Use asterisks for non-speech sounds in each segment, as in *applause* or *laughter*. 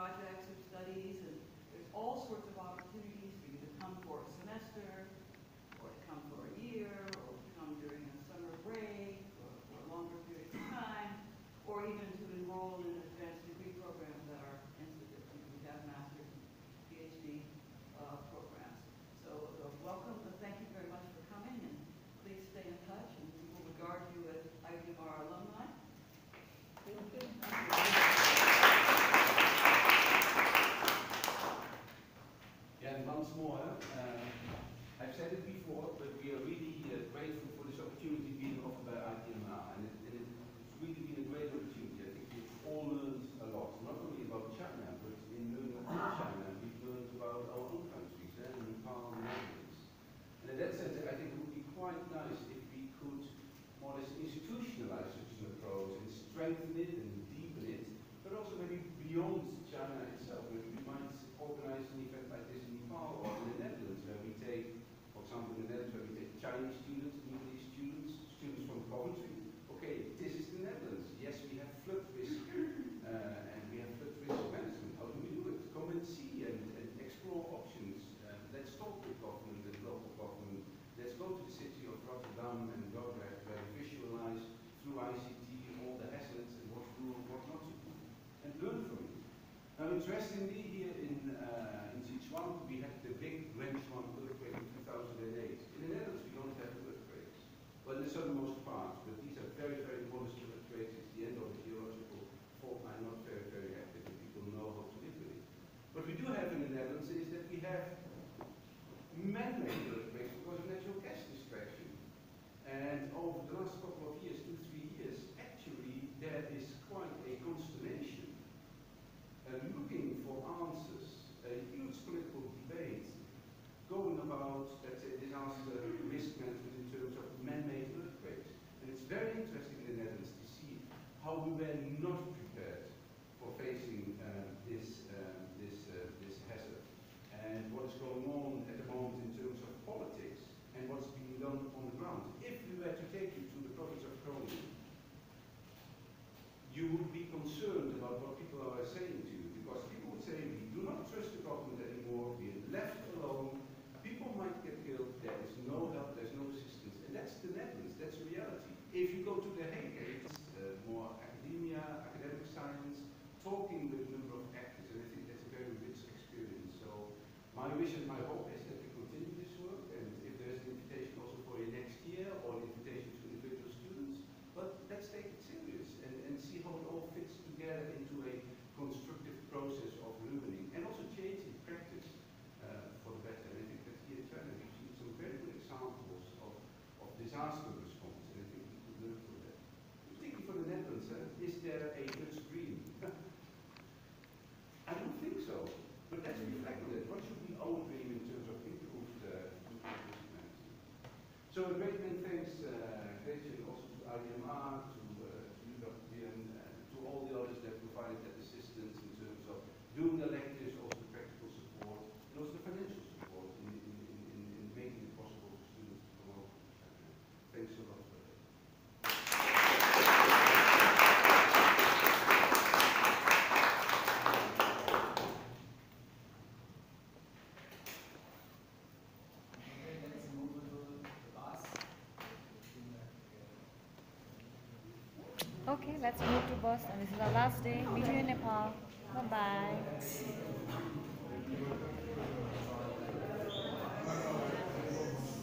projects and studies, and there's all sorts of opportunities for you to come for a semester, or to come for a year, or to come during a summer break, or for a longer period of time, or even to enroll in an advanced degree program that our institute, you know, we have master's and PhD uh, programs. So uh, welcome, and thank you very much for coming, and please stay in touch, and we will regard you as IUR alumni. Thank you. Once more, uh, I've said it before, but we are really uh, grateful for this opportunity being offered by IDMR, and, it, and it's really been a great opportunity. I think we've all learned a lot, not only about China, but in learning about China, we've learned about our own countries, eh, and Nepal and Netherlands. And in that sense, I think it would be quite nice if we could more or less institutionalize such an approach and strengthen it and deepen it, but also maybe beyond China itself. Maybe we might organize an event like this in Nepal or in the Netherlands, where we take, for example, in the Netherlands, where we take Chinese students, English students, students from Coventry. Okay, this is the Netherlands. Yes, we have flood risk, uh, and we have flood risk management. How do we do it? Come and see and, and explore options. Uh, let's talk with government and local government. Let's go to the city of Rotterdam and Dordrecht, where we visualize through ICT all the hazards and what to do and what not to do, and learn from it. Now, interestingly, here in, uh, in Sichuan, we had the big Wenchuan earthquake in 2008. In the Netherlands, we don't have earthquakes. Well, in the southernmost part, but these are very, very modest earthquakes. It's the end of the geological fault line, not very, very active, and people know how to live with it. What we do have in the Netherlands is that we have man-made earthquakes because of natural gas distraction. And over the last couple of years, two, three years, actually, there is quite a consternation uh, looking for answers, about, let's say, disaster risk management in terms of man-made earthquakes. And it's very interesting in the Netherlands to see how we were not prepared for facing uh, this, uh, this, uh, this hazard. And what is going on at the moment in terms of politics and what's being done on the ground. If we were to take you to the province of Groningen, you would be concerned about what people are saying to you because people would say we do not trust the government anymore, we are left alone, people might get killed, there is no help, there's no assistance. And that's the Netherlands, that's reality. To The uh, more academia, academic science, talking with a number of actors, and I think that's a very rich experience. So my wish and my hope is that we continue this work, and if there's an invitation also for you next year, or an invitation to individual students, but let's take it serious and, and see how it all fits together into a constructive process of learning and also changing practice uh, for the better. And I think that here in China we've seen some very good examples of, of disaster response, and I think we could learn from that. Particularly for the Netherlands, uh, is there a Dutch dream? I don't think so, but let's reflect on that. What should be our dream in terms of improved, uh, improved risk management? So a great many thanks, uh, also to IMR, to uh, to you, Dr. Bien, uh, to all the others that provided that assistance in terms of doing the lectures, also the practical support, and also the financial support in, in, in, in, in making it possible for students to come over. to China. Thanks a lot for that. Okay, let's move to Boston. This is our last day. Meet you in Nepal. Bye bye.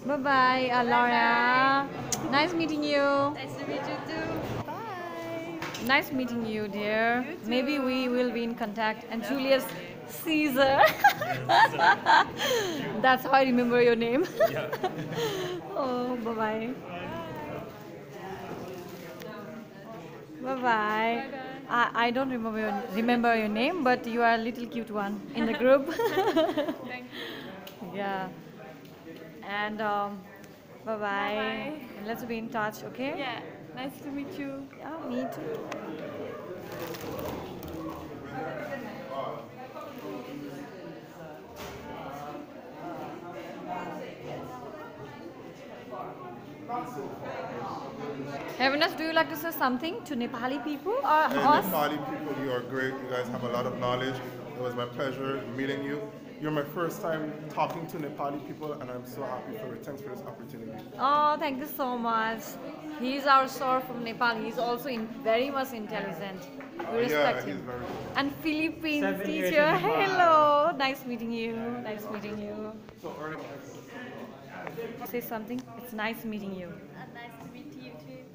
Bye bye, uh, Laura. Nice meeting you. Nice to meet you too. Bye. Nice meeting you, dear. Maybe we will be in contact. And Julius Caesar. *laughs* That's how I remember your name. *laughs* oh, bye bye. Bye bye. I, I don't remember your, remember your name, but you are a little cute one in the group. *laughs* Thank you. yeah. And um, bye bye. Bye-bye. Let's be in touch, okay? Yeah, nice to meet you. Yeah, me too. Not so far. Heaviness, do you like to say something to Nepali people or And us? Nepali people, you are great. You guys have a lot of knowledge. It was my pleasure meeting you. You're my first time talking to Nepali people, and I'm so happy for it. Thanks for this opportunity. Oh, thank you so much. He's our sir from Nepal. He's also in, very much intelligent. We respect yeah, he's him. very And Philippines Seven teacher, hello. Nice meeting you. Nice meeting you. Say something. It's nice meeting you.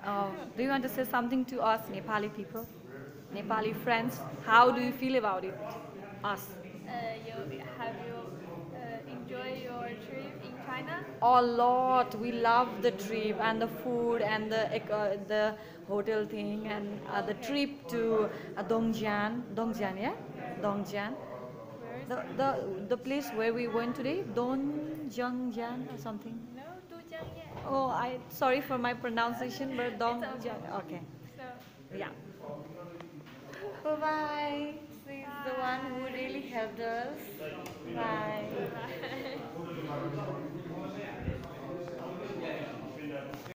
Nice to meet you too. Oh, do you want to say something to us, Nepali people, Nepali friends? How do you feel about it? Us. Uh, you, have you uh, enjoyed your trip in China? A lot. We love the trip and the food and the uh, the hotel thing and uh, the trip to uh, Dongjian. Dongjian, yeah, Dongjian. The, the the place where we went today, Dongjian or something. Oh, I sorry for my pronunciation, but Dong. Okay. okay. So. Yeah. Bye bye. She's the one who really helped us. Bye. bye.